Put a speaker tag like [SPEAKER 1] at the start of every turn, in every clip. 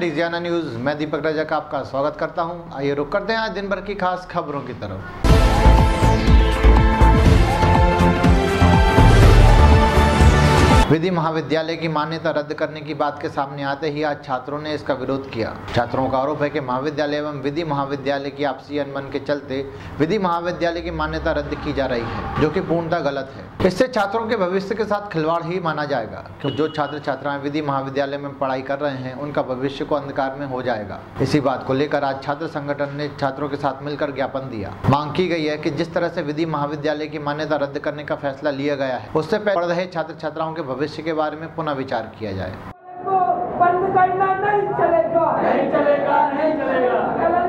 [SPEAKER 1] Digiana news, मैं दीपक राजा का आपका स्वागत करता हूँ। आइए रुक करते हैं आज दिन भर की खास खबरों की तरफ़। विधि महाविद्यालय की मान्यता रद्द करने की बात के सामने आते ही आज छात्रों ने इसका विरोध किया। छात्रों का आरोप है कि महाविद्यालय एवं विधि महाविद्यालय की आपसी अनबन के चलते विधि महाविद्यालय की मान्यता रद्द की जा रही है, जो कि पूर्णतः गलत है। इससे छात्रों के भविष्य के साथ खिलवाड़ ही माना जाएगा, क्योंकि जो छात्र छात्राएँ विधि महाविद्यालय में पढ़ाई कर रहे हैं, उनका भविष्य को अंधकार में हो जाएगा। इसी बात को लेकर आज छात्र संगठन ने छात्रों के साथ मिलकर ज्ञापन दिया। मांग की गई है कि जिस तरह से विधि महाविद्यालय की मान्यता रद्द करने का फैसला लिया गया है, उससे पढ़ रहे छात्र छात्राओं के भविष्य के बारे में पुनः विचार किया जाए।
[SPEAKER 2] बंद करना नहीं चलेगा।
[SPEAKER 3] नहीं चलेगा नहीं चलेगा।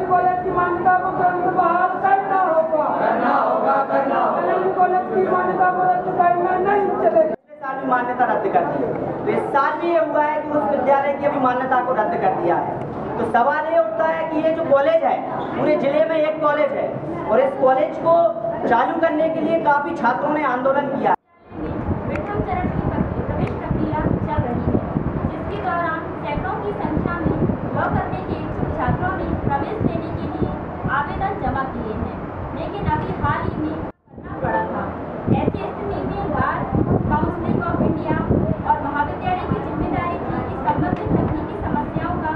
[SPEAKER 2] कॉलेज की मान्यता को तुरंत बहाल करना होगा।
[SPEAKER 3] करना होगा करना होगा।
[SPEAKER 2] कॉलेज की मान्यता को रद्द करना नहीं चलेगा।
[SPEAKER 4] साल भी मान्यता रद्द कर दी है। तो इस साल भी ये हुआ है कि उस विद्यालय की अभी मान्यता को रद्द कर दिया है। तो सवाल ये उठता है कि ये जो कॉलेज है पूरे ज़िले में एक कॉलेज है और इस कॉलेज को चालू करने के लिए काफ़ी छात्रों ने आंदोलन किया
[SPEAKER 5] प्रथम चरण की प्रक- प्रवेश प्रक्रिया चल रही है जिसके दौरान सैकड़ों की संख्या में लॉ करने के इच्छुक छात्रों ने प्रवेश लेने के लिए आवेदन जमा किए हैं लेकिन अभी हाल ही में करना पड़ा था ऐसी स्थिति में बार काउंसिलिंग ऑफ़ इंडिया और महाविद्यालय की ज़िम्मेदारी थी कि संबंधित तकनीकी समस्याओं का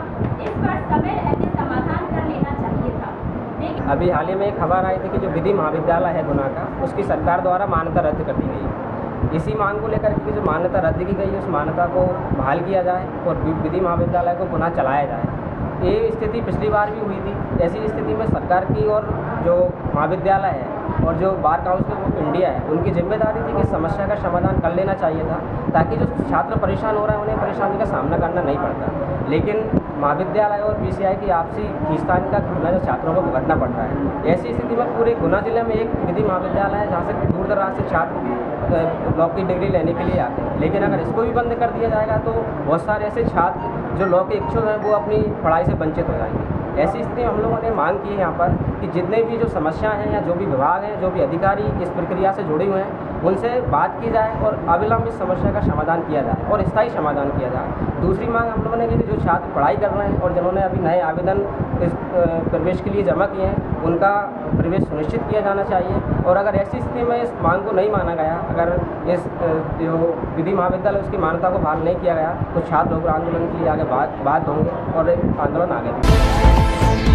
[SPEAKER 5] इस पर समय रहते समाधान कर लेना चाहिए था लेकिन
[SPEAKER 6] अभी हाल ही में एक खबर आई थी कि जो विधि महाविद्यालय है गुना का उसकी सरकार द्वारा मान्यता रद्द कर दी गई। इसी मांग को लेकर जो मान्यता रद्द की गई उस मान्यता को बहाल किया जाए और विधि महाविद्यालय को पुनः चलाया जाए। ये स्थिति पिछली बार भी हुई थी। ऐसी स्थिति में सरकार की और जो महाविद्यालय है और जो बार काउंसिल ऑफ़ इंडिया है, उनकी ज़िम्मेदारी थी कि समस्या का समाधान कर लेना चाहिए था, ताकि जो छात्र परेशान हो रहे हैं, उन्हें परेशानी का सामना करना नहीं पड़ता। लेकिन महाविद्यालय और पीसीआई की आपसी खींचतान का खाना जो छात्रों को भुगतना पड़ रहा है। ऐसी स्थिति में पूरे गुना ज़िले में एक विधि महाविद्यालय है, जहाँ से दूर दराज से छात्र लॉ की डिग्री लेने के लिए आते हैं। लेकिन अगर इसको भी बंद कर दिया जाएगा तो बहुत सारे ऐसे छात्र जो लॉ के इच्छुक हैं, वो अपनी पढ़ाई से वंचित हो जाएँगे। ऐसी स्थिति में हम लोगों ने मांग की है यहाँ पर कि जितने भी जो समस्याएँ हैं या जो भी विभाग हैं, जो भी अधिकारी इस प्रक्रिया से जुड़े हुए हैं उनसे बात की जाए और अविलंब इस समस्या का समाधान किया जाए और स्थायी समाधान किया जाए। दूसरी मांग हम लोगों ने की जो छात्र पढ़ाई कर रहे हैं और जिन्होंने अभी नए आवेदन इस प्रवेश के लिए जमा किए हैं, उनका प्रवेश सुनिश्चित किया जाना चाहिए। और अगर ऐसी स्थिति में इस मांग को नहीं माना गया, अगर इस जो विधि महाविद्यालय उसकी मान्यता को बहाल नहीं किया गया तो छात्र लोग आंदोलन के लिए आगे बात बात होंगे और आंदोलन आगे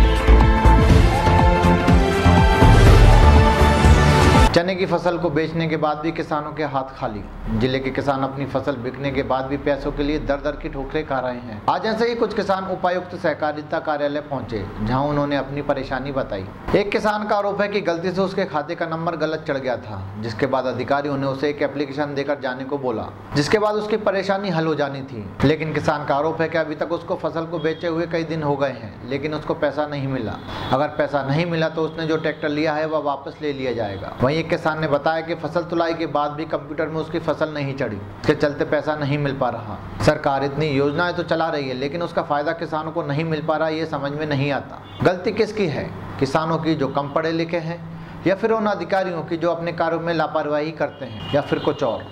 [SPEAKER 1] चने की फ़सल को बेचने के बाद भी किसानों के हाथ खाली। ज़िले के किसान अपनी फ़सल बिकने के बाद भी पैसों के लिए दर दर की ठोकरें खा रहे हैं। आज ऐसे ही कुछ किसान उपायुक्त सहकारिता कार्यालय पहुँचे, जहाँ उन्होंने अपनी परेशानी बताई। एक किसान का आरोप है कि गलती से उसके खाते का नंबर गलत चढ़ गया था, जिसके बाद अधिकारियों ने उसे एक एप्लीकेशन देकर जाने को बोला, जिसके बाद उसकी परेशानी हल हो जानी थी। लेकिन किसान का आरोप है की अभी तक उसको फ़सल को बेचे हुए कई दिन हो गए हैं, लेकिन उसको पैसा नहीं मिला। अगर पैसा नहीं मिला तो उसने जो ट्रैक्टर लिया है, वह वापस ले लिया जाएगा। वहीं एक किसान ने बताया कि फ़सल तुलाई के बाद भी कंप्यूटर में उसकी फ़सल नहीं चढ़ी, इसके चलते पैसा नहीं मिल पा रहा। सरकार इतनी योजनाएँ तो चला रही है, लेकिन उसका फ़ायदा किसानों को नहीं मिल पा रहा, ये समझ में नहीं आता। गलती किसकी है? किसानों की जो कम पढ़े लिखे हैं, या फिर उन अधिकारियों की जो अपने कार्यों में लापरवाही करते हैं, या फिर कुछ और?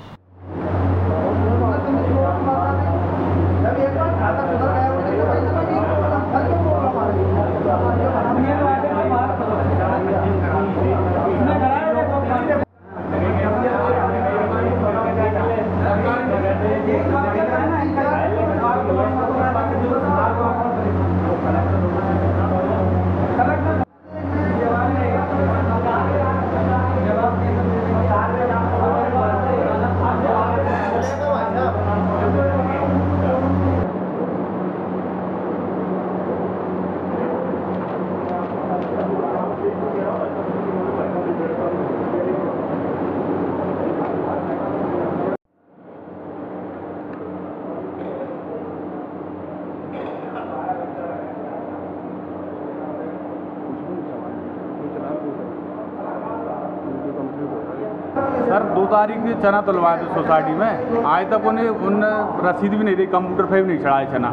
[SPEAKER 7] सर दो तारीख से चना तुलवाए थे सोसाइटी में आज तक उन्हें उन रसीद भी नहीं दी कंप्यूटर पे भी नहीं चढ़ाए चना।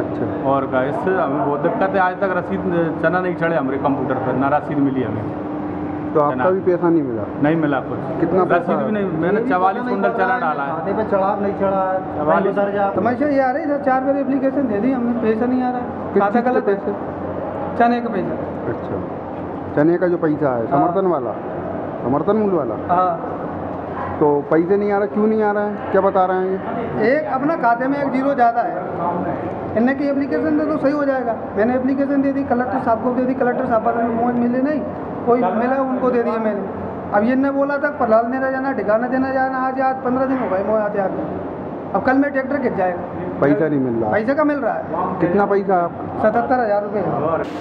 [SPEAKER 8] अच्छा।
[SPEAKER 7] और का इससे हमें बहुत दिक्कत है आज तक रसीद चना नहीं चढ़े हमारे कंप्यूटर पर ना रसीद मिली हमें।
[SPEAKER 8] तो आपका भी पैसा नहीं मिला?
[SPEAKER 7] नहीं मिला कुछ।
[SPEAKER 8] कितना
[SPEAKER 7] रसीद भी नहीं मैंने चवालीस कुंटल चना डाला है।
[SPEAKER 9] खाते पे चढ़ा नहीं चढ़ा
[SPEAKER 7] चवालीस
[SPEAKER 9] जा। समस्या ये आ रही है चार बार एप्लीकेशन दे दी हमने पैसा नहीं आ रहा।
[SPEAKER 8] किस
[SPEAKER 9] खाता गलत है।
[SPEAKER 8] पैसे?
[SPEAKER 9] चने का पैसा।
[SPEAKER 8] अच्छा। चने का जो पैसा है समर्थन वाला? समर्थन मूल्य वाला?
[SPEAKER 9] हाँ।
[SPEAKER 8] तो पैसे नहीं आ रहा क्यों नहीं आ रहा? है क्या बता रहे हैं ये?
[SPEAKER 9] एक अपना खाते में एक ज़ीरो ज़्यादा है। इनने की एप्लीकेशन दे तो सही हो जाएगा। मैंने एप्लीकेशन दे दी कलेक्टर साहब को दे दी कलेक्टर साहब बदल में मुझे मिले नहीं कोई मिला उनको दे दिए मैंने। अब ये ने बोला था प्रहलाद देना जाना ठिकाना देना जाना आज आज पंद्रह दिन हो गए मुझे आते आते अब कल में ट्रैक्टर खिंच जाएगा।
[SPEAKER 8] पैसा नहीं मिल रहा।
[SPEAKER 9] पैसे का मिल रहा है।
[SPEAKER 8] कितना पैसा आपका
[SPEAKER 9] सतहत्तर हज़ार रुपये।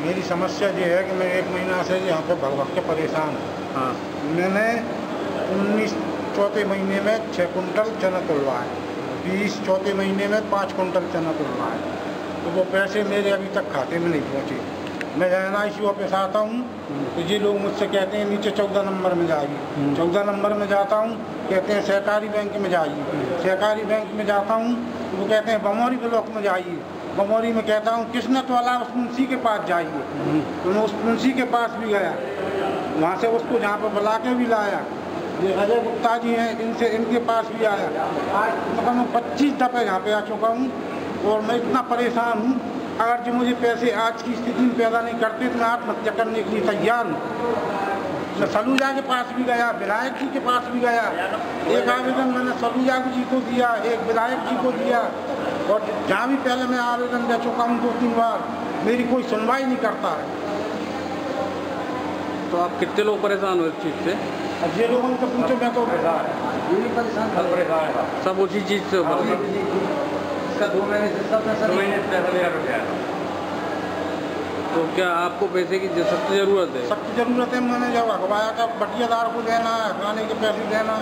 [SPEAKER 10] मेरी समस्या ये है कि मैं एक महीना से यहाँ पे भग भग के परेशान हूँ।
[SPEAKER 7] हाँ।
[SPEAKER 10] मैंने उन्नीस चौथे महीने में छः कुंटल चना तुलवा है। बीस चौथे महीने में पाँच कुंटल चना तुलवा है। तो वो पैसे मेरे अभी तक खाते में नहीं पहुँचे। मैं एन आई सी ऑफ़िस आता हूँ तो ये लोग मुझसे कहते हैं नीचे चौदह नंबर में जाइए। चौदह नंबर में जाता हूँ कहते हैं सहकारी बैंक में जाइए। सहकारी बैंक में जाता हूँ तो वो कहते हैं बमौरी ब्लॉक में जाइए। बमौरी में कहता हूँ किस्मत वाला उस मुंशी के पास जाइए। तो मैं उस मुंशी के पास भी गया। वहाँ से उसको जहाँ पर बुला के भी लाया। ये अजय गुप्ता जी हैं, इनसे, इनके पास भी आया। आज मतलब मैं पच्चीस दफ़े यहाँ पे आ चुका हूँ और मैं इतना परेशान हूँ। अगर जो मुझे पैसे आज की स्थिति में पैदा नहीं करते तो मैं आत्महत्या करने के लिए तैयार हूँ। मैं सलूजा के पास भी गया, विधायक जी के पास भी गया। एक आवेदन मैंने सलूजा जी को दिया, एक विधायक जी को दिया। और जहाँ भी पहले मैं आवेदन दे चुका हूँ दो तीन बार, मेरी कोई सुनवाई नहीं करता है।
[SPEAKER 11] तो आप कितने लोग परेशान हो इस चीज़ से?
[SPEAKER 10] अब ये लोगों को पूछो मैं तो परेशान
[SPEAKER 11] सब उसी चीज़ से
[SPEAKER 10] इसका दो महीने से सब पैसा
[SPEAKER 11] तो क्या आपको पैसे की सख्त ज़रूरत है?
[SPEAKER 10] सख्त ज़रूरत है मैंने जब अखबाया का बटियादार को देना है खाने के पैसे देना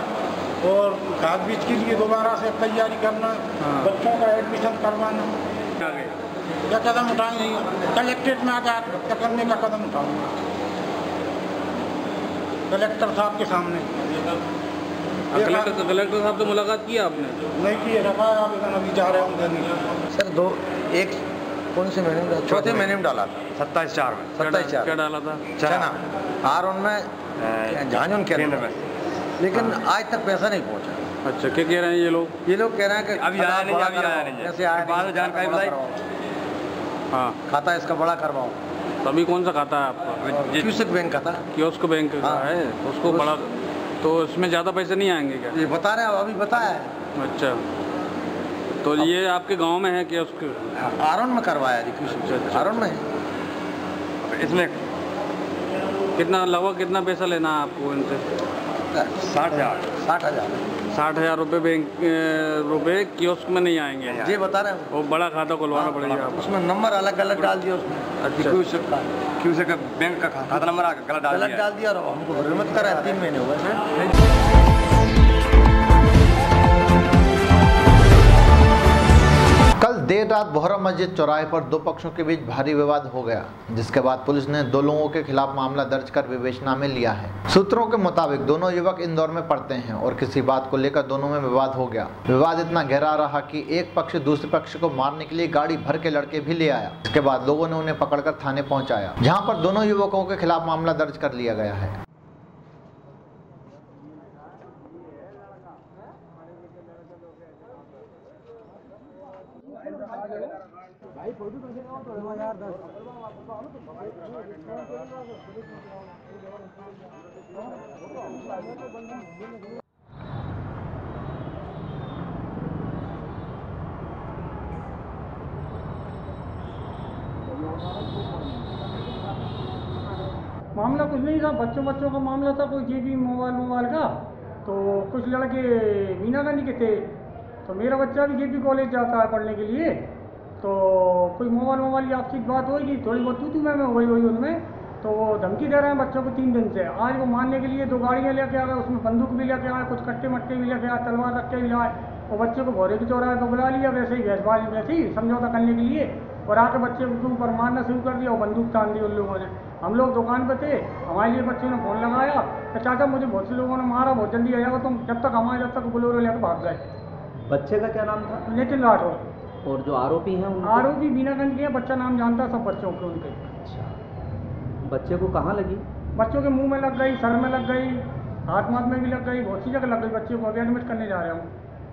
[SPEAKER 10] और खाद बीज के लिए दोबारा से तैयारी करना
[SPEAKER 11] हाँ।
[SPEAKER 10] बच्चों का एडमिशन करवाना। क्या कदम उठाएँगे कलेक्ट्रेट में आकर करने का कदम उठाऊँगा। कलेक्टर साहब के सामने।
[SPEAKER 11] कलेक्टर कलेक्टर साहब से मुलाकात की आपने?
[SPEAKER 10] नहीं की रखा है आवेदन अभी जा रहे हूँ
[SPEAKER 12] सर दो एक कौन से महीने में चौथे महीने में डाला था। सत्ताईस चार में। सत्ताईस
[SPEAKER 11] डा- क्या
[SPEAKER 12] चार
[SPEAKER 11] डाला था?
[SPEAKER 12] चना। और उनमें झांझुन केंद्र में। लेकिन आज तक पैसा नहीं पहुँचा।
[SPEAKER 11] अच्छा क्या कह रहे हैं ये लोग?
[SPEAKER 12] ये लोग कह रहे हैं कि
[SPEAKER 13] अभी आया नहीं, अभी आया नहीं।
[SPEAKER 12] जैसे आया
[SPEAKER 13] बाद में जानकारी बताई।
[SPEAKER 11] हाँ।
[SPEAKER 12] खाता इसका बड़ा करवाओ।
[SPEAKER 11] तो अभी कौन सा खाता है आपका?
[SPEAKER 12] क्यूसिक बैंक का था।
[SPEAKER 11] कियोस्क बैंक का
[SPEAKER 12] हाँ।
[SPEAKER 11] है? तो उसको बड़ा तो इसमें ज़्यादा पैसे नहीं आएँगे क्या?
[SPEAKER 12] ये बता रहे हैं अभी बताया है।
[SPEAKER 11] अच्छा। तो ये आपके गाँव में है कियोस्क
[SPEAKER 12] आरोन में करवाया जी क्यूसिक
[SPEAKER 11] अच्छा।
[SPEAKER 12] आरोन में। है।
[SPEAKER 13] इसमें
[SPEAKER 11] कितना लगभग कितना पैसा लेना है आपको इनसे?
[SPEAKER 13] साठ हज़ार।
[SPEAKER 12] साठ हज़ार।
[SPEAKER 11] साठ हज़ार रुपये बैंक रुपए रुपये कियोस्क में नहीं आएँगे।
[SPEAKER 12] ये बता रहे हैं
[SPEAKER 11] वो बड़ा खाता खुलवाना पड़ेगा
[SPEAKER 12] उसमें नंबर अलग अलग डाल दिया उसमें
[SPEAKER 11] अच्छा।
[SPEAKER 12] क्यूसिक का
[SPEAKER 13] क्यों से बैंक का खाता नंबर अलग गलत डाल
[SPEAKER 12] गलत
[SPEAKER 13] दिया।
[SPEAKER 12] डाल दिया और हमको हिम्मत करा है, तीन महीने हुए
[SPEAKER 1] देर रात बोहरा मस्जिद चौराहे पर दो पक्षों के बीच भारी विवाद हो गया, जिसके बाद पुलिस ने दो लोगों के खिलाफ मामला दर्ज कर विवेचना में लिया है। सूत्रों के मुताबिक, दोनों युवक इंदौर में पढ़ते हैं और किसी बात को लेकर दोनों में विवाद हो गया। विवाद इतना गहरा रहा कि एक पक्ष दूसरे पक्ष को मारने के लिए गाड़ी भर के लड़के भी ले आया। इसके बाद लोगों ने उन्हें पकड़कर थाने पहुँचाया, जहाँ पर दोनों युवकों के खिलाफ मामला दर्ज कर लिया गया है।
[SPEAKER 9] मामला कुछ नहीं था बच्चों बच्चों का मामला था, कोई जेबी मोबाइल मोबाइल का तो कुछ लड़के मीनागंज के थे तो मेरा बच्चा भी जेबी कॉलेज जाता है पढ़ने के लिए। तो कोई मोबाइल मोबाइल की आपसी बात होगी थोड़ी बहुत तू तू मैं मैं वही वही उनमें। तो वो धमकी दे रहे हैं बच्चों को तीन दिन से। आज वो मारने के लिए दो गाड़ियाँ लेके आ गए उसमें बंदूक भी लेके आए कुछ कट्टे मट्टे भी लेके आए तलवार रख के भी लाए। और बच्चे को भोरे की चौराहे को बुला लिया वैसे ही भैंसबाजी वैसे ही समझौता करने के लिए। और आके बच्चे के ऊपर मारना शुरू कर दिया और बंदूक तान दी उन लोगों ने। हम लोग दुकान पर थे हमारे लिए बच्चे ने फ़ोन लगाया तो चाचा मुझे बहुत से लोगों ने मारा बहुत जल्दी आ जाओ तुम जब तक हमारे जब तक बोलोरो लेकर भाग गए।
[SPEAKER 6] बच्चे का क्या नाम था?
[SPEAKER 9] नितिन राठौर।
[SPEAKER 6] और जो आरोपी हैं उनके
[SPEAKER 9] आरोपी बीनागंज के हैं, बच्चा नाम जानता है सब बच्चों के उनके।
[SPEAKER 6] अच्छा। बच्चे को कहाँ लगी?
[SPEAKER 9] बच्चों के मुँह में लग गई सर में लग गई हाथ माथ में भी लग गई बहुत सी जगह लग गई बच्चे को। अभी एडमिट करने जा रहा हूँ।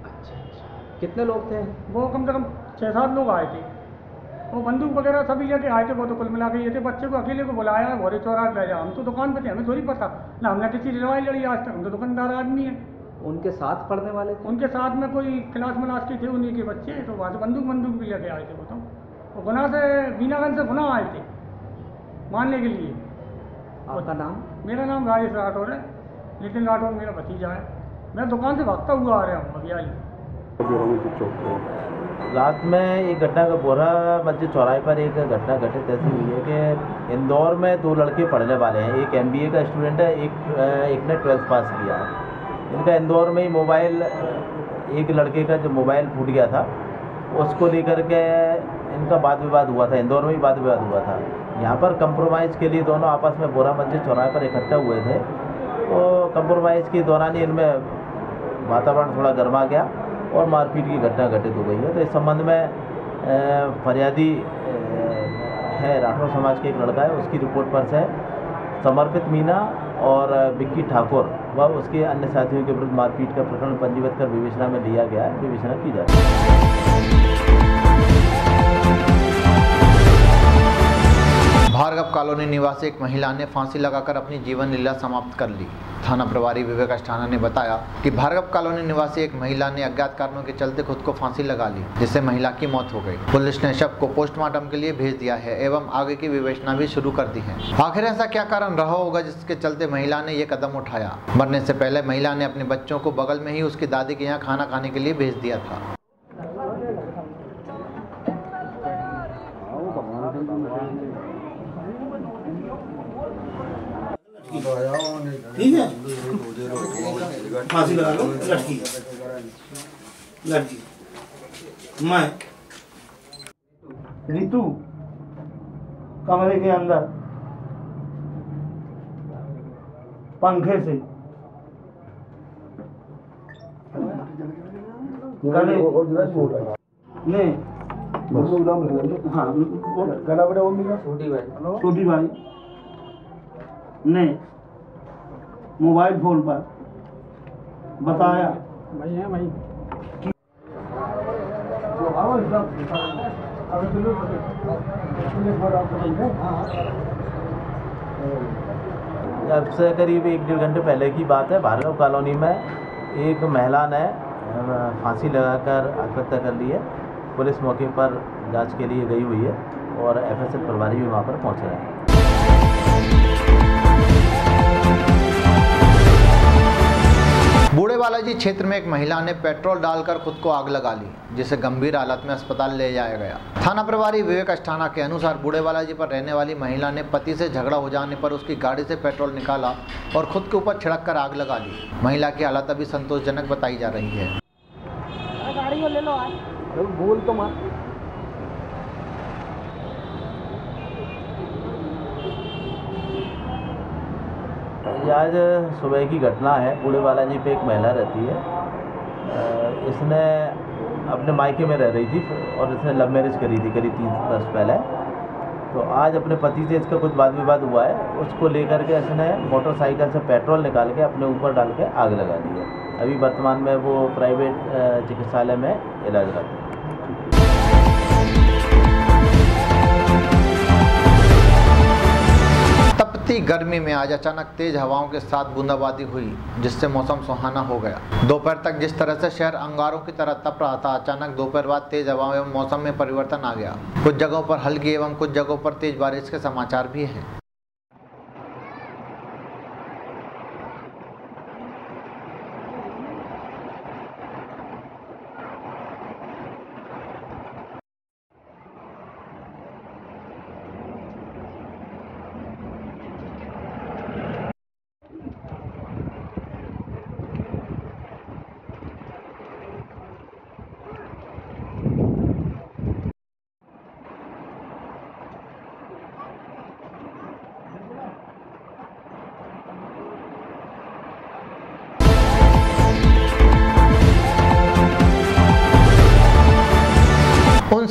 [SPEAKER 6] अच्छा कितने लोग थे?
[SPEAKER 9] वो कम से कम छः सात लोग आए थे। वो बंदूक वगैरह सभी लेके आए थे वो तो कुल मिला के ये थे। बच्चे को अकेले को बुलाया भोरे चौराहा ले जा हम तो दुकान पे थे हमें थोड़ी पता। ना हमने किसी से लड़ाई लड़ी आज तक हम तो दुकानदार आदमी हैं।
[SPEAKER 6] उनके साथ पढ़ने वाले थे?
[SPEAKER 9] उनके साथ में कोई क्लास मलास के थे उन्हीं के बच्चे तो वहाँ से बंदूक बंदूक भी लेके आए थे वो तो वो गुना से बीनागंज से गुना आए थे मारने के लिए।
[SPEAKER 6] आपका नाम?
[SPEAKER 9] मेरा नाम राजेश राठौर है। नितिन राठौर मेरा भतीजा है। मैं दुकान से भागता हुआ आ रहा हूँ अभी आई
[SPEAKER 14] रात में एक घटना का बोरा मस्जिद चौराहे पर एक घटना घटित ऐसी हुई है कि इंदौर में दो लड़के पढ़ने वाले हैं। एक एमबीए का स्टूडेंट है एक एक ने ट्वेल्थ पास किया। है इनका इंदौर में ही मोबाइल, एक लड़के का जो मोबाइल फूट गया था, उसको लेकर के इनका वाद विवाद हुआ था, इंदौर में ही वाद विवाद हुआ था। यहाँ पर कंप्रोमाइज़ के लिए दोनों आपस में बोरा मस्जिद चौराहे पर इकट्ठा हुए थे। तो कंप्रोमाइज़ के दौरान ही इनमें वातावरण थोड़ा गर्मा गया और मारपीट की घटना घटित हो गई है। तो इस संबंध में फरियादी है राठौर समाज के एक लड़का है, उसकी रिपोर्ट पर से समर्पित मीना और विक्की ठाकुर व उसके अन्य साथियों के विरुद्ध मारपीट का प्रकरण पंजीबद्ध कर विवेचना में लिया गया है। विवेचना की जा रही है।
[SPEAKER 1] कॉलोनी निवासी एक महिला ने फांसी लगाकर अपनी जीवन लीला समाप्त कर ली। थाना प्रभारी विवेक अस्थाना ने बताया कि भार्गव कॉलोनी निवासी एक महिला ने अज्ञात कारणों के चलते खुद को फांसी लगा ली, जिससे महिला की मौत हो गई। पुलिस ने शव को पोस्टमार्टम के लिए भेज दिया है एवं आगे की विवेचना भी शुरू कर दी है। आखिर ऐसा क्या कारण रहा होगा जिसके चलते महिला ने ये कदम उठाया? मरने से पहले महिला ने अपने बच्चों को बगल में ही उसकी दादी के यहाँ खाना खाने के लिए भेज दिया था।
[SPEAKER 15] ठीक है? फांसी लगा लो लड़की। लड़की। मैं। रितु कमरे के अंदर पंखे से गले ने हाँ। गला बड़ा वो मिला। छोटी भाई छोटी भाई। ने मोबाइल फ़ोन पर बताया
[SPEAKER 9] भाई है
[SPEAKER 14] अब से करीब एक डेढ़ घंटे पहले की बात है भार्गव कॉलोनी में एक महिला ने फांसी लगाकर आत्महत्या कर ली है। पुलिस मौके पर जाँच के लिए गई हुई है और एफएसएल प्रभारी भी वहाँ पर पहुँच रहे हैं।
[SPEAKER 1] बूढ़े बालाजी क्षेत्र में एक महिला ने पेट्रोल डालकर खुद को आग लगा ली जिसे गंभीर हालत में अस्पताल ले जाया गया। थाना प्रभारी विवेक अस्थाना के अनुसार बूढ़े बालाजी पर रहने वाली महिला ने पति से झगड़ा हो जाने पर उसकी गाड़ी से पेट्रोल निकाला और खुद के ऊपर छिड़क कर आग लगा ली। महिला की हालत अभी संतोषजनक बताई जा रही है
[SPEAKER 2] गाड़ी को ले लो आज
[SPEAKER 6] अरे बोल तो मत
[SPEAKER 14] ये आज सुबह की घटना है। बूढ़े बालाजी पे एक महिला रहती है। इसने अपने मायके में रह रही थी और इसने लव मैरिज करी थी करीब तीन वर्ष पहले। तो आज अपने पति से इसका कुछ वाद विवाद हुआ है। उसको लेकर के इसने मोटरसाइकिल से पेट्रोल निकाल के अपने ऊपर डाल के आग लगा दी है। अभी वर्तमान में वो प्राइवेट चिकित्सालय में इलाज करते हैं।
[SPEAKER 1] तपती गर्मी में आज अचानक तेज हवाओं के साथ बूंदाबांदी हुई, जिससे मौसम सुहाना हो गया। दोपहर तक जिस तरह से शहर अंगारों की तरह तप रहा था, अचानक दोपहर बाद तेज हवाओं एवं मौसम में परिवर्तन आ गया। कुछ जगहों पर हल्की एवं कुछ जगहों पर तेज बारिश के समाचार भी हैं।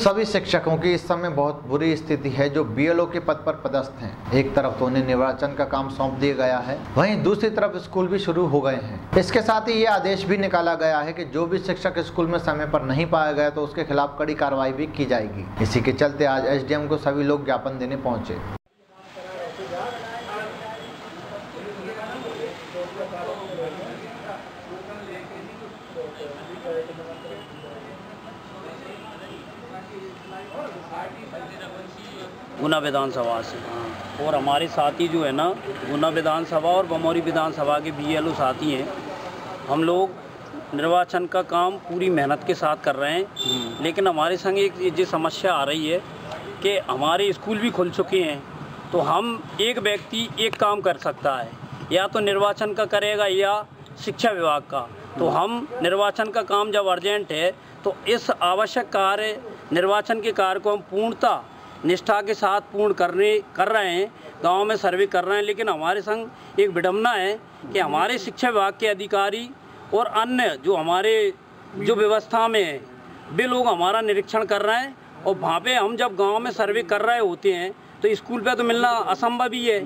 [SPEAKER 1] सभी शिक्षकों की इस समय बहुत बुरी स्थिति है जो बीएलओ के पद पर पदस्थ हैं। एक तरफ़ तो उन्हें निर्वाचन का काम सौंप दिया गया है, वहीं दूसरी तरफ़ स्कूल भी शुरू हो गए हैं। इसके साथ ही ये आदेश भी निकाला गया है कि जो भी शिक्षक स्कूल में समय पर नहीं पाया गया तो उसके खिलाफ कड़ी कार्रवाई भी की जाएगी। इसी के चलते आज एसडीएम को सभी लोग ज्ञापन देने पहुँचे।
[SPEAKER 16] गुना विधानसभा से और हमारे साथी जो है ना गुना विधानसभा और बमौरी विधानसभा के बीएलओ साथी हैं। हम लोग निर्वाचन का काम पूरी मेहनत के साथ कर रहे हैं। लेकिन हमारे संग एक जो समस्या आ रही है कि हमारे स्कूल भी खुल चुके हैं तो हम एक व्यक्ति एक काम कर सकता है। या तो निर्वाचन का करेगा या शिक्षा विभाग का। तो हम निर्वाचन का काम जब अर्जेंट है तो इस आवश्यक कार्य निर्वाचन के कार्य को हम पूर्णता, निष्ठा के साथ पूर्ण करने, कर रहे हैं, गाँव में सर्वे कर रहे हैं, लेकिन हमारे संग एक विडम्बना है कि हमारे शिक्षा विभाग के अधिकारी और अन्य जो हमारे, जो व्यवस्था में है, वे लोग हमारा निरीक्षण कर रहे हैं और वहाँ पे हम जब गाँव में सर्वे कर रहे होते हैं तो स्कूल पे तो मिलना असंभव ही है।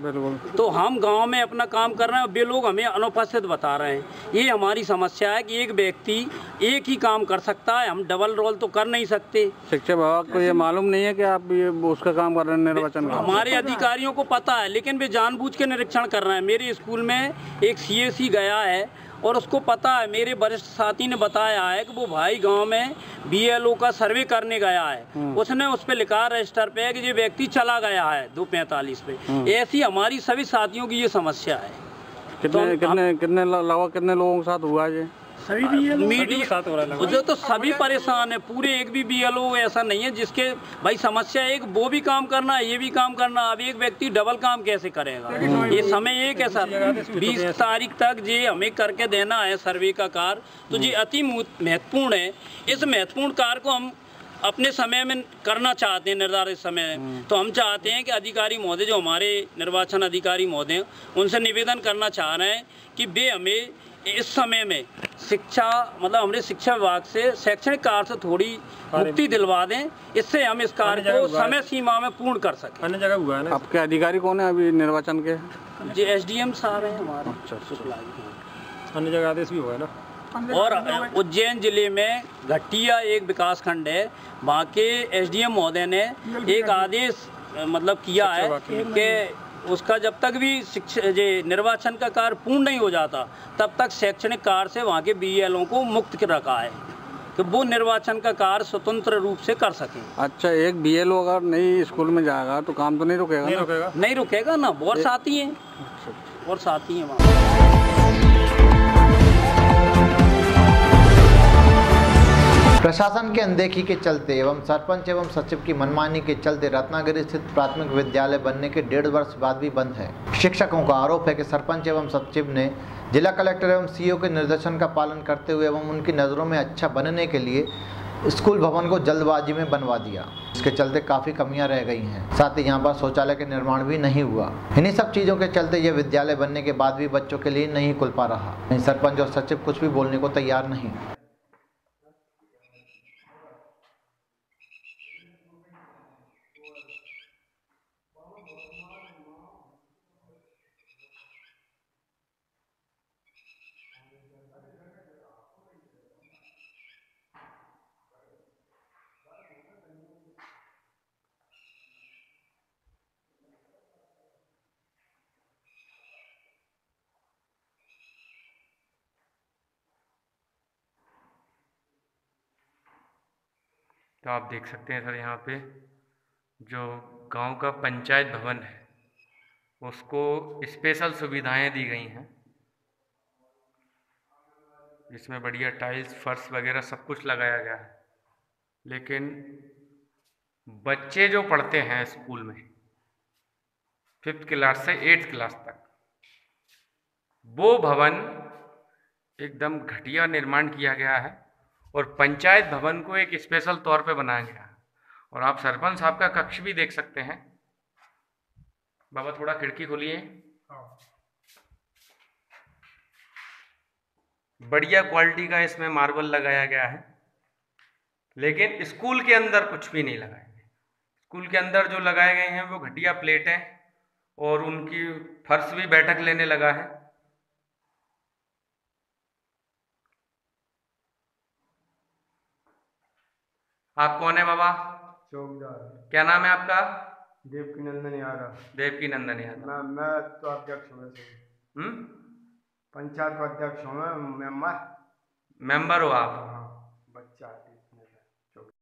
[SPEAKER 16] तो हम गाँव में अपना काम कर रहे हैं और वे लोग हमें अनुपस्थित बता रहे हैं। ये हमारी समस्या है कि एक व्यक्ति एक ही काम कर सकता है। हम डबल रोल तो कर नहीं सकते।
[SPEAKER 11] शिक्षा विभाग को ये मालूम नहीं है कि आप ये उसका काम कर रहे हैं निर्वाचन
[SPEAKER 16] हमारे अधिकारियों को पता है लेकिन वे जानबूझ के निरीक्षण कर रहे हैं। मेरे स्कूल में एक सी गया है। और उसको पता है मेरे वरिष्ठ साथी ने बताया है कि वो भाई गाँव में बीएलओ का सर्वे करने गया है। उसने उस पर लिखा रजिस्टर पे कि ये व्यक्ति चला गया है दो पैंतालीस पे। ऐसी हमारी सभी साथियों की ये समस्या है।
[SPEAKER 11] कितने कितने कितने लगभग कितने लोगों के साथ हुआ है
[SPEAKER 16] सभी मीडिया जो तो सभी परेशान है पूरे एक भी बीएलओ ऐसा नहीं है जिसके भाई समस्या एक वो भी काम करना ये भी काम करना अब एक व्यक्ति डबल काम कैसे करेगा? ये समय एक है सर। बीस तारीख तक ये हमें करके देना है सर्वे का कार्य तो ये अति महत्वपूर्ण है। इस महत्वपूर्ण कार्य को हम अपने समय में करना चाहते हैं निर्धारित समय तो हम चाहते हैं कि अधिकारी महोदय जो हमारे निर्वाचन अधिकारी महोदय उनसे निवेदन करना चाह रहे हैं कि वे हमें इस समय में शिक्षा मतलब हमने शिक्षा विभाग से शैक्षणिक कार्य से थोड़ी मुक्ति दिलवा दें इससे हम इस कार्य को समय सीमा में पूर्ण कर सकें।
[SPEAKER 11] अन्य जगह हुआ है ना? आपके अधिकारी कौन है अभी निर्वाचन के?
[SPEAKER 16] जी एस डी एम साहब हैं हमारे।
[SPEAKER 11] अच्छा। अन्य जगह आदेश भी हुआ है ना?
[SPEAKER 16] और उज्जैन ज़िले में घटिया एक विकास खंड है। वहाँ के एसडीएम महोदय ने एक आदेश मतलब किया है कि उसका जब तक भी शिक्षा निर्वाचन का कार्य पूर्ण नहीं हो जाता तब तक शैक्षणिक कार्य से वहाँ के बीएलओ को मुक्त रखा है कि वो निर्वाचन का कार्य स्वतंत्र रूप से कर सके।
[SPEAKER 11] अच्छा एक बीएलओ अगर नहीं स्कूल में जाएगा तो काम तो नहीं रुकेगा
[SPEAKER 16] नहीं रुकेगा। नहीं रुकेगा ना बहुत साथी हैं। और साथी हैं वहाँ।
[SPEAKER 1] प्रशासन के अनदेखी के चलते एवं सरपंच एवं सचिव की मनमानी के चलते रत्नागिरी स्थित प्राथमिक विद्यालय बनने के डेढ़ वर्ष बाद भी बंद है। शिक्षकों का आरोप है कि सरपंच एवं सचिव ने जिला कलेक्टर एवं सीईओ के निर्देशन का पालन करते हुए एवं उनकी नज़रों में अच्छा बनने के लिए स्कूल भवन को जल्दबाजी में बनवा दिया। इसके चलते काफ़ी कमियाँ रह गई हैं। साथ ही यहाँ पर शौचालय के निर्माण भी नहीं हुआ। इन्हीं सब चीज़ों के चलते यह विद्यालय बनने के बाद भी बच्चों के लिए नहीं खुल पा रहा। सरपंच और सचिव कुछ भी बोलने को तैयार नहीं।
[SPEAKER 17] तो आप देख सकते हैं सर यहाँ पे जो गाँव का पंचायत भवन है, उसको स्पेशल सुविधाएँ दी गई हैं। जिसमें बढ़िया टाइल्स फर्श वगैरह सब कुछ लगाया गया है। लेकिन बच्चे जो पढ़ते हैं स्कूल में फिफ्थ क्लास से एट्थ क्लास तक, वो भवन एकदम घटिया निर्माण किया गया है। और पंचायत भवन को एक स्पेशल तौर पे बनाया गया और आप सरपंच साहब का कक्ष भी देख सकते हैं। बाबा थोड़ा खिड़की खोलिए। बढ़िया क्वालिटी का इसमें मार्बल लगाया गया है। लेकिन स्कूल के अंदर कुछ भी नहीं लगाए स्कूल के अंदर जो लगाए गए हैं वो घटिया प्लेट हैं और उनकी फर्श भी बैठक लेने लगा है। आप कौन है बाबा?
[SPEAKER 18] चौकीदार।
[SPEAKER 17] क्या नाम है आपका?
[SPEAKER 18] देवकी नंदन यादव।
[SPEAKER 17] देवकी नंदन यादव।
[SPEAKER 18] मैं मैं तो अध्यक्ष हूँ
[SPEAKER 17] हम्म?
[SPEAKER 18] पंचायत का अध्यक्ष हूँ मैं मेंबर
[SPEAKER 17] मेंबर हो आप
[SPEAKER 18] हाँ बच्चा है इसमें से, चौकी-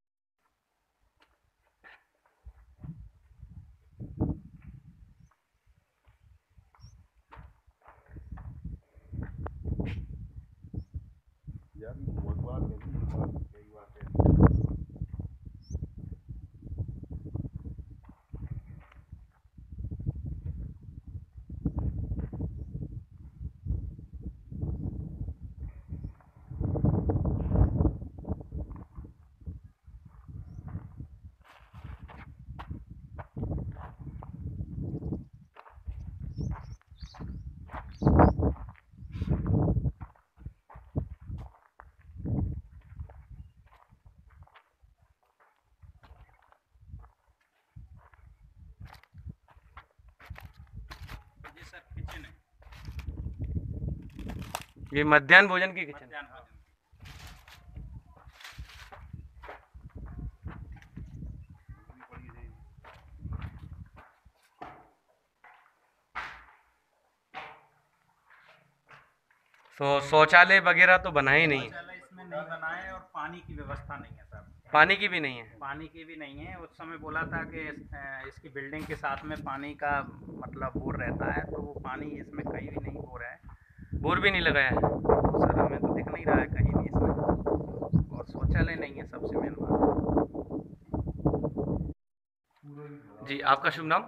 [SPEAKER 17] ये मध्याह्न भोजन की किचन। तो शौचालय वगैरह तो बना ही नहीं।
[SPEAKER 19] इसमें नहीं बनाए और पानी की व्यवस्था नहीं है सर।
[SPEAKER 17] पानी की भी नहीं है।
[SPEAKER 19] पानी की भी नहीं है। उस समय बोला था कि इस, इसकी बिल्डिंग के साथ में पानी का मतलब बोर रहता है तो वो पानी इसमें कहीं भी नहीं हो रहा है।
[SPEAKER 17] बोर भी नहीं लगाया है।
[SPEAKER 19] सर हमें तो दिख नहीं रहा है कहीं भी इसमें। और शौचालय नहीं है सबसे मेन बात।
[SPEAKER 17] जी आपका शुभ नाम?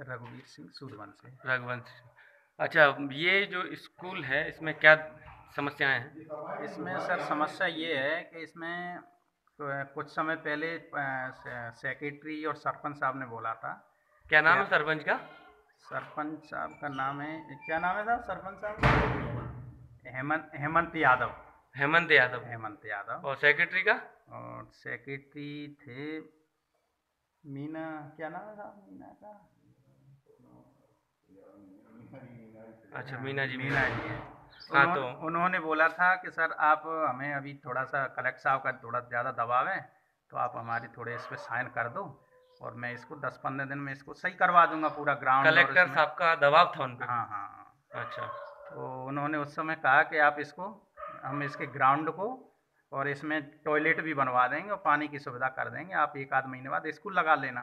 [SPEAKER 19] रघुवीर सिंह सूर्यवंशी
[SPEAKER 17] रघुवंश अच्छा ये जो स्कूल है इसमें क्या समस्याएँ हैं?
[SPEAKER 19] इसमें सर समस्या ये है कि इसमें कुछ समय पहले सेक्रेटरी और सरपंच साहब ने बोला था।
[SPEAKER 17] क्या नाम है सरपंच का?
[SPEAKER 19] सरपंच साहब का नाम है क्या नाम है साहब सरपंच साहब? हेमंत हेमंत यादव।
[SPEAKER 17] हेमंत यादव।
[SPEAKER 19] हेमंत यादव।
[SPEAKER 17] और सेक्रेटरी का?
[SPEAKER 19] और सेक्रेटरी थे मीना क्या नाम साहब मीना का?
[SPEAKER 17] अच्छा मीना जी।
[SPEAKER 19] मीना जी हाँ।
[SPEAKER 17] तो
[SPEAKER 19] उन्होंने बोला था कि सर आप हमें अभी थोड़ा सा कलेक्टर साहब का थोड़ा ज़्यादा दबाव है तो आप हमारी थोड़े इस पर साइन कर दो और मैं इसको दस पंद्रह दिन में इसको सही करवा दूँगा पूरा ग्राउंड
[SPEAKER 17] कलेक्टर साहब का दबाव था उन
[SPEAKER 19] हाँ हाँ।
[SPEAKER 17] अच्छा।
[SPEAKER 19] तो उन्होंने उस समय कहा कि आप इसको हम इसके ग्राउंड को और इसमें टॉयलेट भी बनवा देंगे और पानी की सुविधा कर देंगे। आप एक आध महीने बाद स्कूल लगा लेना।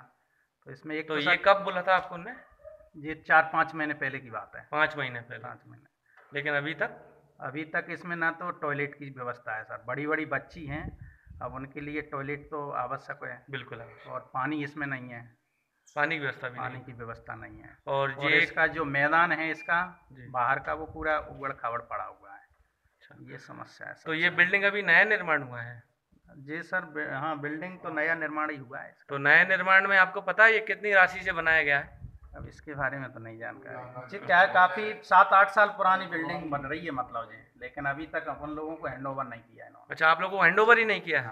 [SPEAKER 19] तो इसमें एक
[SPEAKER 17] तो ये कब बोला था आपको उनने?
[SPEAKER 19] ये चार पाँच महीने पहले की बात है।
[SPEAKER 17] पाँच महीने पहले।
[SPEAKER 19] पाँच महीने।
[SPEAKER 17] लेकिन अभी तक?
[SPEAKER 19] अभी तक इसमें ना तो टॉयलेट की व्यवस्था है सर। बड़ी बड़ी बच्ची हैं। अब उनके लिए टॉयलेट तो आवश्यक है।
[SPEAKER 17] बिल्कुल
[SPEAKER 19] और पानी इसमें नहीं है।
[SPEAKER 17] पानी की व्यवस्था भी
[SPEAKER 19] पानी की व्यवस्था नहीं है।
[SPEAKER 17] और ये
[SPEAKER 19] इसका जो मैदान है इसका बाहर का वो पूरा उबड़ खाबड़ पड़ा हुआ है। ये समस्या है
[SPEAKER 17] तो ये बिल्डिंग अभी नया निर्माण हुआ है?
[SPEAKER 19] जी सर हाँ बिल्डिंग तो नया निर्माण ही हुआ है
[SPEAKER 17] तो नया निर्माण में आपको पता है ये कितनी राशि से बनाया गया है?
[SPEAKER 19] अब इसके बारे में तो नहीं जानकारी। जी क्या है काफ़ी सात आठ साल पुरानी बिल्डिंग बन रही है मतलब जी। लेकिन अभी तक अपन लोगों को हैंड ओवर नहीं किया है
[SPEAKER 17] अच्छा आप लोगों को हैंड ओवर ही नहीं किया है।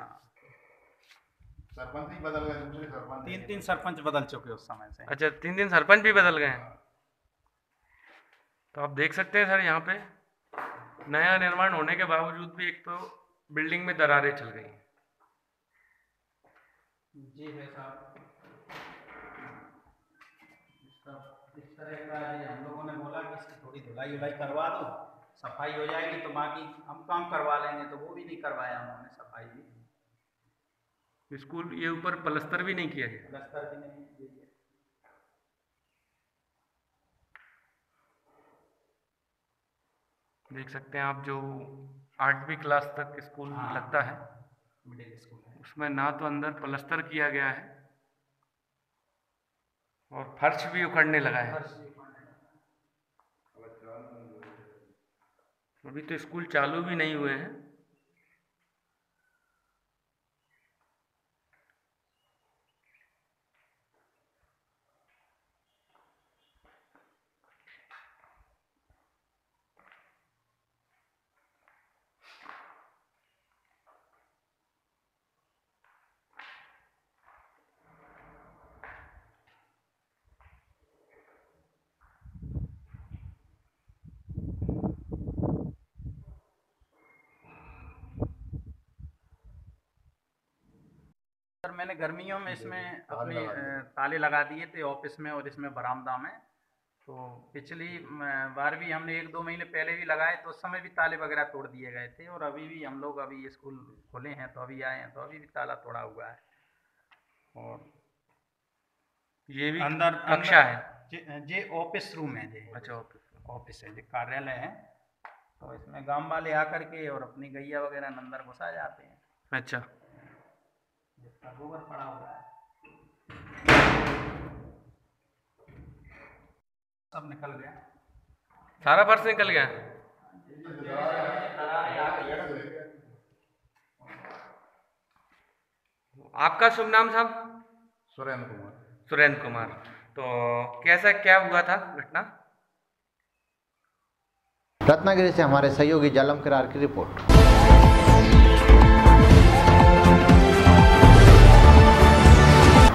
[SPEAKER 15] सरपंच ही बदल गए दूसरे सरपंच
[SPEAKER 19] तीन तीन सरपंच बदल चुके उस समय से।
[SPEAKER 17] अच्छा तीन दिन सरपंच भी बदल गए हैं? तो आप देख सकते हैं सर यहाँ पे नया निर्माण होने के बावजूद भी एक तो बिल्डिंग में दरारें चल गई हैं।
[SPEAKER 19] जी है साहब इस तरह का हम लोगों ने बोला कि इसकी थोड़ी धुलाई उलाई करवा दो सफ़ाई हो जाएगी तो बाकी हम काम करवा लेंगे तो वो भी नहीं करवाया उन्होंने सफ़ाई भी।
[SPEAKER 17] स्कूल ये ऊपर प्लस्तर भी नहीं किया गया।
[SPEAKER 19] प्लस्तर भी नहीं किया गया।
[SPEAKER 17] देख सकते हैं आप जो आठवीं क्लास तक स्कूल
[SPEAKER 19] हाँ।
[SPEAKER 17] लगता है
[SPEAKER 19] मिडिल स्कूल है।
[SPEAKER 17] उसमें ना तो अंदर प्लस्तर किया गया है और फर्श भी उखड़ने लगा है। अभी तो स्कूल चालू भी नहीं हुए हैं।
[SPEAKER 19] मैंने गर्मियों में इसमें अपने ताले लगा दिए थे ऑफ़िस में और इसमें बरामदा में। तो पिछली बार भी हमने एक दो महीने पहले भी लगाए तो उस समय भी ताले वगैरह तोड़ दिए गए थे और अभी भी हम लोग अभी स्कूल खोले हैं तो अभी आए हैं तो अभी भी ताला तोड़ा हुआ है। और
[SPEAKER 17] ये भी
[SPEAKER 19] अंदर
[SPEAKER 17] कक्षा है।
[SPEAKER 19] जे, ऑफ़िस रूम है। जे
[SPEAKER 17] अच्छा ऑफ़िस
[SPEAKER 19] ऑफ़िस है जो कार्यालय है। तो इसमें गाँव वाले आकर के और अपनी गैया वगैरह अंदर घुसा जाते हैं।
[SPEAKER 17] अच्छा।
[SPEAKER 19] जिसका गोबर पड़ा हुआ है। सब निकल गया।
[SPEAKER 17] सारा फर्श निकल गया? आपका शुभ नाम साहब?
[SPEAKER 20] सुरेंद्र कुमार।
[SPEAKER 17] सुरेंद्र कुमार। तो कैसा क्या हुआ था घटना?
[SPEAKER 1] रत्नागिरी से हमारे सहयोगी जालम किरार की रिपोर्ट।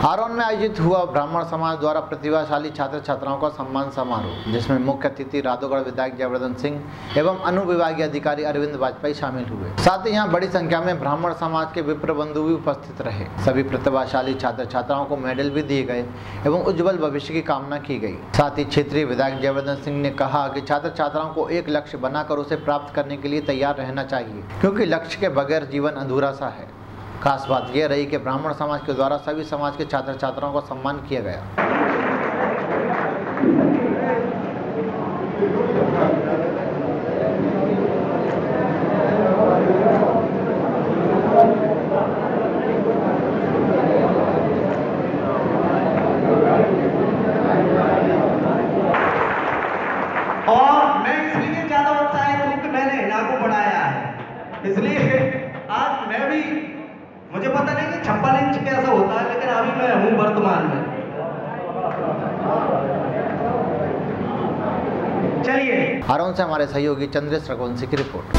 [SPEAKER 1] हारोन में आयोजित हुआ ब्राह्मण समाज द्वारा प्रतिभाशाली छात्र छात्राओं का सम्मान समारोह, जिसमें मुख्य अतिथि राधोगढ़ विधायक जयवर्धन सिंह एवं अनुविभागीय अधिकारी अरविंद वाजपेयी शामिल हुए। साथ ही यहाँ बड़ी संख्या में ब्राह्मण समाज के विप्र बंधु भी उपस्थित रहे। सभी प्रतिभाशाली छात्र छात्राओं को मेडल भी दिए गए एवं उज्जवल भविष्य की कामना की गई। साथ ही क्षेत्रीय विधायक जयवर्धन सिंह ने कहा कि छात्र छात्राओं को एक लक्ष्य बनाकर उसे प्राप्त करने के लिए तैयार रहना चाहिए, क्योंकि लक्ष्य के बगैर जीवन अधूरा सा है। खास बात यह रही कि ब्राह्मण समाज के द्वारा सभी समाज के छात्र छात्राओं का सम्मान किया गया
[SPEAKER 4] और मैं इसलिए ज़्यादा उत्साहित हूँ कि मैंने हिना को बढ़ाया है इसलिए आज मैं भी मुझे पता नहीं कि छप्पन इंच कैसा होता है लेकिन अभी मैं हूँ वर्तमान में चलिए
[SPEAKER 1] हारोन से हमारे सहयोगी चंद्रेश रघुवंशी की रिपोर्ट?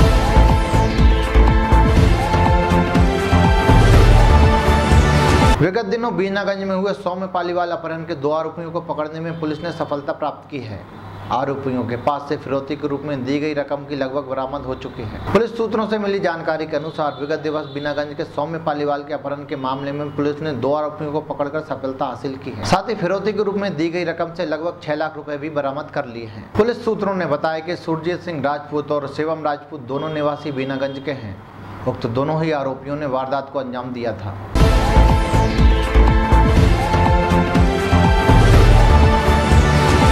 [SPEAKER 1] विगत दिनों बीनागंज में हुए सौम्य पालीवाल अपहरण के दो आरोपियों को पकड़ने में पुलिस ने सफलता प्राप्त की है। आरोपियों के पास से फिरौती के रूप में दी गई रकम की लगभग बरामद हो चुकी है। पुलिस सूत्रों से मिली जानकारी के अनुसार विगत दिवस बीनागंज के सौम्य पालीवाल के अपहरण के मामले में पुलिस ने दो आरोपियों को पकड़कर सफलता हासिल की है। साथ ही फिरौती के रूप में दी गई रकम से लगभग छह लाख रुपए भी बरामद कर लिए हैं। पुलिस सूत्रों ने बताया की सुरजीत सिंह राजपूत और शिवम राजपूत दोनों निवासी बीनागंज के हैं। उक्त दोनों ही आरोपियों ने वारदात को अंजाम दिया था।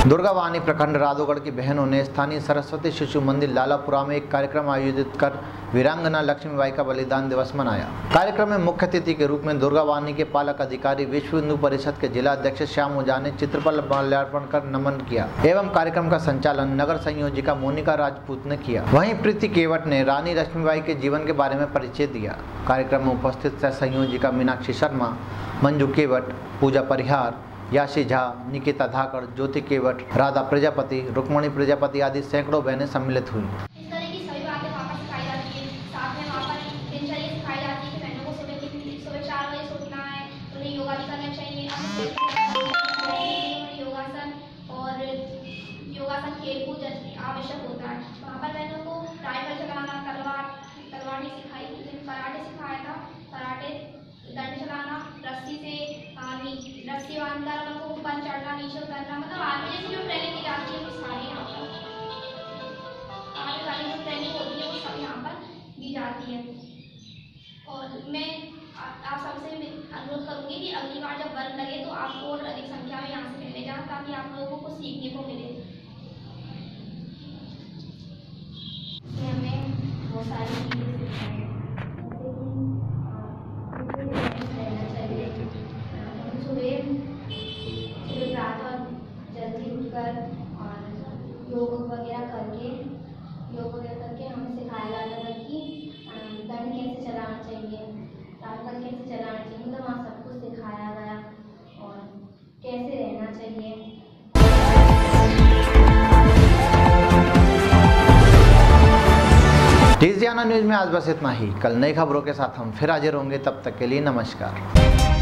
[SPEAKER 1] दुर्गा वानी प्रखंड राधोगढ़ की बहनों ने स्थानीय सरस्वती शिशु मंदिर लालापुरा में एक कार्यक्रम आयोजित कर वीरांगना लक्ष्मीबाई का बलिदान दिवस मनाया। कार्यक्रम में मुख्य अतिथि के रूप में दुर्गा वानी के पालक अधिकारी, विश्व हिंदू परिषद के जिला अध्यक्ष श्याम ओझा ने चित्रपल माल्यार्पण कर नमन किया एवं कार्यक्रम का संचालन नगर संयोजिका मोनिका राजपूत ने किया। वही प्रीति केवट ने रानी लक्ष्मीबाई के जीवन के बारे में परिचय दिया। कार्यक्रम में उपस्थित सह संयोजिका मीनाक्षी शर्मा, मंजू केवट, पूजा परिहार याशी झा, निकिता धाकड़, ज्योति केवट, राधा प्रजापति, रुक्मणी प्रजापति आदि सैकड़ों बहनें सम्मिलित हुई।
[SPEAKER 21] मैं आप सबसे अनुरोध करूँगी कि अगली बार जब वर्ग लगे तो आप और अधिक संख्या में यहाँ से मिलने जाए, ताकि आप लोगों को सीखने को मिले। हमें बहुत सारी चीज़ें सुबह उठकर और योग वगैरह करके, योग वगैरह करके हमें सिखाया जाता था कि दंड कैसे चलाना चाहिए। चलाना चाहिए मतलब सब कुछ सिखाया गया और कैसे रहना चाहिए।
[SPEAKER 1] टीजियाना न्यूज़ में आज बस इतना ही। कल नई खबरों के साथ हम फिर हाजिर होंगे, तब तक के लिए नमस्कार।